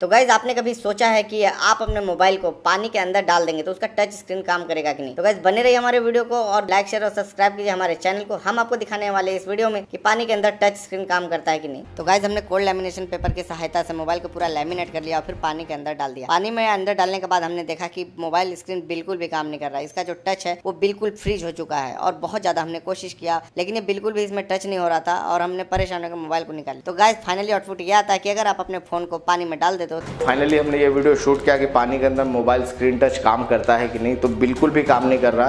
तो गाइज़ आपने कभी सोचा है कि आप अपने मोबाइल को पानी के अंदर डाल देंगे तो उसका टच स्क्रीन काम करेगा कि नहीं? तो गाइज़ बने रहिए हमारे वीडियो को और लाइक शेयर और सब्सक्राइब कीजिए हमारे चैनल को। हम आपको दिखाने वाले इस वीडियो में कि पानी के अंदर टच स्क्रीन काम करता है कि नहीं। तो गाइज़ हमने कोल्ड लेमिनेशन पेपर की सहायता से मोबाइल को पूरा लेमिनेट कर लिया और फिर पानी के अंदर डाल दिया। पानी में अंदर डालने के बाद हमने देखा कि मोबाइल स्क्रीन बिल्कुल भी काम नहीं कर रहा। इसका जो टच है, वो बिल्कुल फ्रीज हो चुका है और बहुत ज़्यादा हमने कोशिश किया, लेकिन ये बिल्कुल भी इसमें टच नहीं हो रहा था और हमने परेशान होकर मोबाइल को निकाली तो गाइज़ फाइनली आउटपुट यह आता है कि अगर आप अपने फ़ोन को पानी में डाल देते हो फाइनली हमने ये वीडियो शूट किया कि पानी के अंदर मोबाइल स्क्रीन टच काम करता है कि नहीं तो बिल्कुल भी काम नहीं कर रहा।